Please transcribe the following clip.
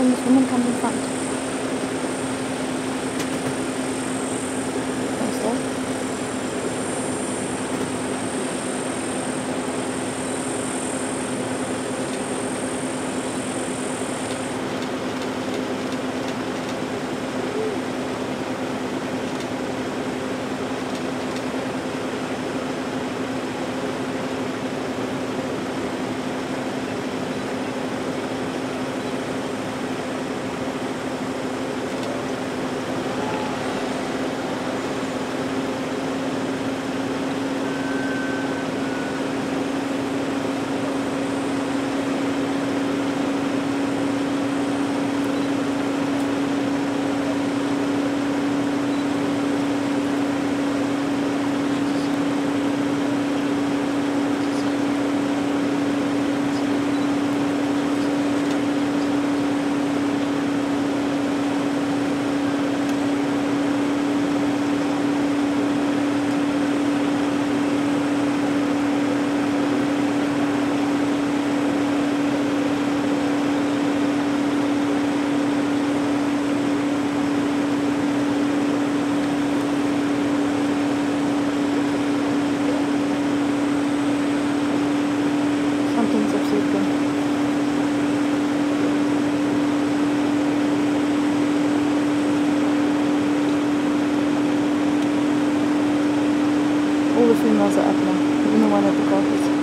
他们 All the females are up now, even the one at the carpet.